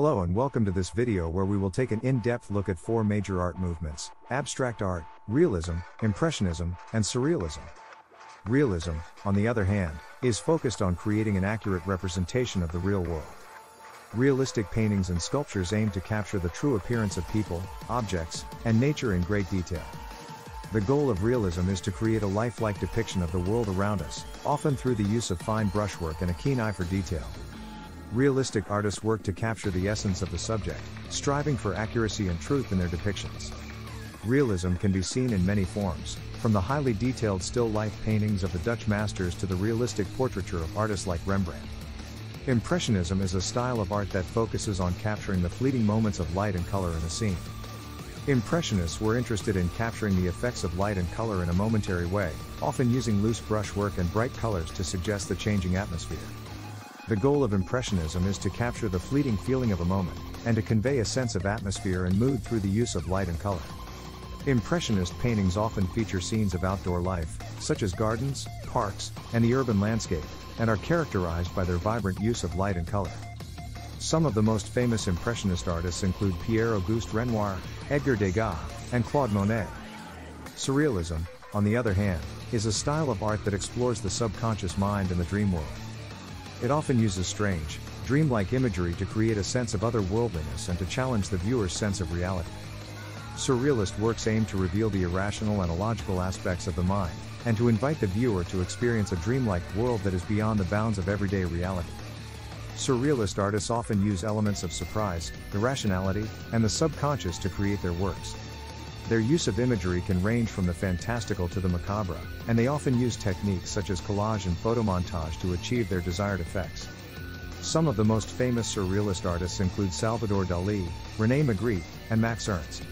Hello and welcome to this video where we will take an in-depth look at four major art movements, abstract art, realism, impressionism, and surrealism. Realism, on the other hand, is focused on creating an accurate representation of the real world. Realistic paintings and sculptures aim to capture the true appearance of people, objects, and nature in great detail. The goal of realism is to create a lifelike depiction of the world around us, often through the use of fine brushwork and a keen eye for detail. Realistic artists work to capture the essence of the subject, striving for accuracy and truth in their depictions. Realism can be seen in many forms, from the highly detailed still life paintings of the Dutch masters to the realistic portraiture of artists like Rembrandt. Impressionism is a style of art that focuses on capturing the fleeting moments of light and color in a scene. Impressionists were interested in capturing the effects of light and color in a momentary way, often using loose brushwork and bright colors to suggest the changing atmosphere. The goal of Impressionism is to capture the fleeting feeling of a moment, and to convey a sense of atmosphere and mood through the use of light and color. Impressionist paintings often feature scenes of outdoor life, such as gardens, parks, and the urban landscape, and are characterized by their vibrant use of light and color. Some of the most famous Impressionist artists include Pierre-Auguste Renoir, Edgar Degas, and Claude Monet. Surrealism, on the other hand, is a style of art that explores the subconscious mind and the dream world. It often uses strange, dreamlike imagery to create a sense of otherworldliness and to challenge the viewer's sense of reality. Surrealist works aim to reveal the irrational and illogical aspects of the mind, and to invite the viewer to experience a dreamlike world that is beyond the bounds of everyday reality. Surrealist artists often use elements of surprise, irrationality, and the subconscious to create their works. Their use of imagery can range from the fantastical to the macabre, and they often use techniques such as collage and photomontage to achieve their desired effects. Some of the most famous surrealist artists include Salvador Dali, Rene Magritte, and Max Ernst.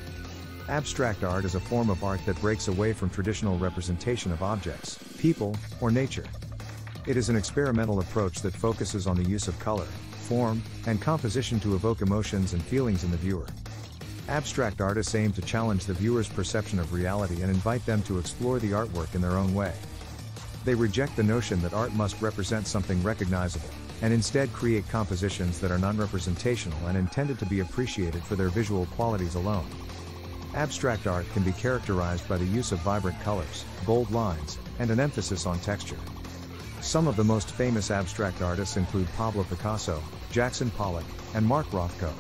Abstract art is a form of art that breaks away from traditional representation of objects, people, or nature. It is an experimental approach that focuses on the use of color, form, and composition to evoke emotions and feelings in the viewer. Abstract artists aim to challenge the viewer's perception of reality and invite them to explore the artwork in their own way. They reject the notion that art must represent something recognizable, and instead create compositions that are non-representational and intended to be appreciated for their visual qualities alone. Abstract art can be characterized by the use of vibrant colors, bold lines, and an emphasis on texture. Some of the most famous abstract artists include Pablo Picasso, Jackson Pollock, and Mark Rothko.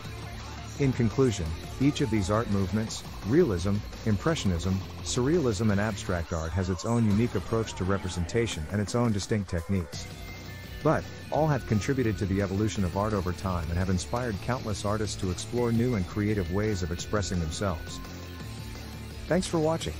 In conclusion, each of these art movements, realism, impressionism, surrealism and abstract art has its own unique approach to representation and its own distinct techniques. But, all have contributed to the evolution of art over time and have inspired countless artists to explore new and creative ways of expressing themselves. Thanks for watching.